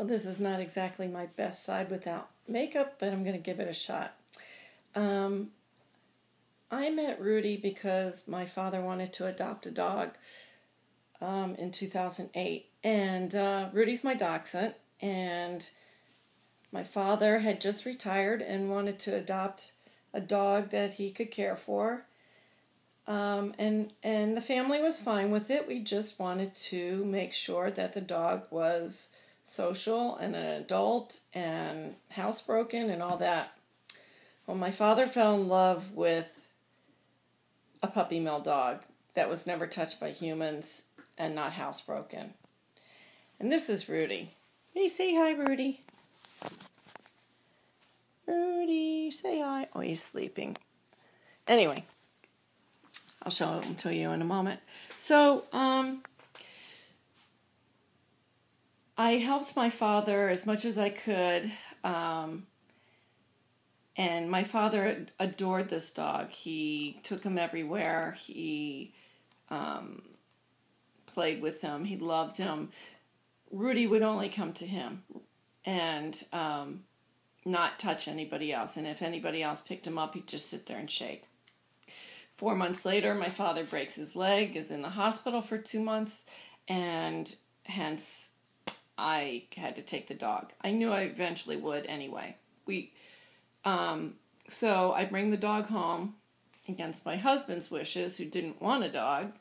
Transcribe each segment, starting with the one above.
Well, this is not exactly my best side without makeup, but I'm going to give it a shot. Um, I met Rudy because my father wanted to adopt a dog um, in 2008. And uh, Rudy's my dachshund, and my father had just retired and wanted to adopt a dog that he could care for. Um, and and the family was fine with it. We just wanted to make sure that the dog was social and an adult and housebroken and all that. Well, my father fell in love with a puppy mill dog that was never touched by humans and not housebroken. And this is Rudy. Hey, say hi, Rudy. Rudy, say hi. Oh, he's sleeping. Anyway, I'll show him to you in a moment. So, um, I helped my father as much as I could. Um, and my father adored this dog. He took him everywhere. He um, played with him. He loved him. Rudy would only come to him and um, not touch anybody else. And if anybody else picked him up, he'd just sit there and shake. Four months later, my father breaks his leg, is in the hospital for two months, and hence I had to take the dog. I knew I eventually would anyway. We, um, so I bring the dog home against my husband's wishes, who didn't want a dog,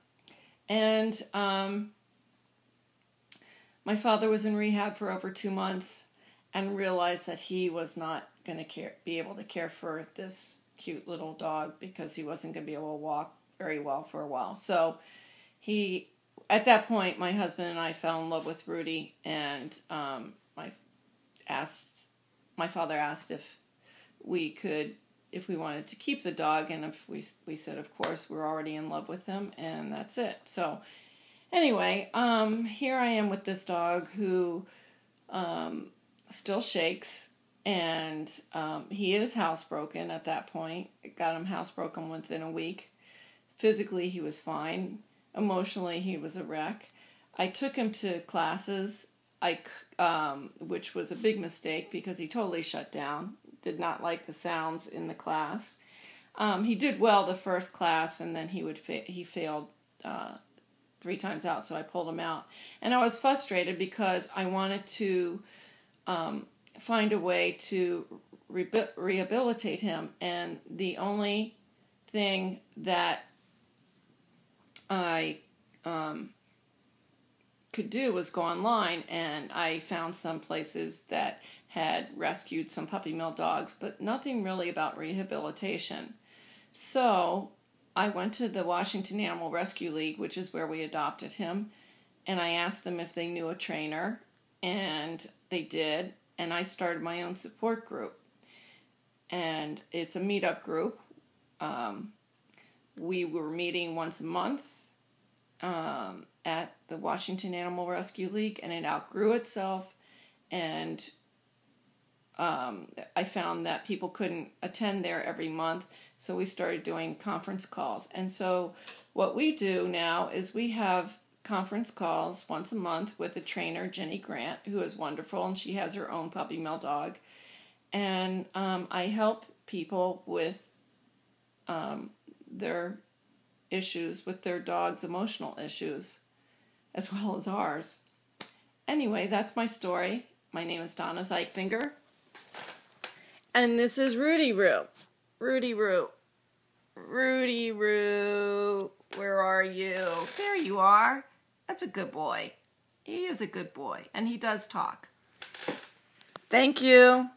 and um, my father was in rehab for over two months and realized that he was not going to care, be able to care for this cute little dog because he wasn't going to be able to walk very well for a while. So he, at that point, my husband and I fell in love with Rudy, and um, my asked, my father asked if we could, if we wanted to keep the dog, and if we we said, of course, we're already in love with him, and that's it. So anyway, um, here I am with this dog who um, still shakes and um, he is housebroken at that point. It got him housebroken within a week. Physically, he was fine. Emotionally, he was a wreck. I took him to classes, I, um, which was a big mistake because he totally shut down. Did not like the sounds in the class. Um, he did well the first class, and then he would fa- he failed uh, three times out. So I pulled him out, and I was frustrated because I wanted to um, find a way to re- rehabilitate him. And the only thing that I um, could do was go online, and I found some places that had rescued some puppy mill dogs, but nothing really about rehabilitation. So I went to the Washington Animal Rescue League, which is where we adopted him, and I asked them if they knew a trainer, and they did and I started my own support group. And it's a meetup group. Um, we were meeting once a month um, at the Washington Animal Rescue League, and it outgrew itself. And um, I found that people couldn't attend there every month, so we started doing conference calls. And so, what we do now is we have conference calls once a month with a trainer, Jenny Grant, who is wonderful, and she has her own puppy mill dog. And um, I help people with um, their issues, with their dog's emotional issues, as well as ours. Anyway, that's my story. My name is Donna Zeigfinger. And this is Rudy Roo. Rudy Roo. Rudy Roo. Where are you? There you are. That's a good boy. He is a good boy, and he does talk. Thank you.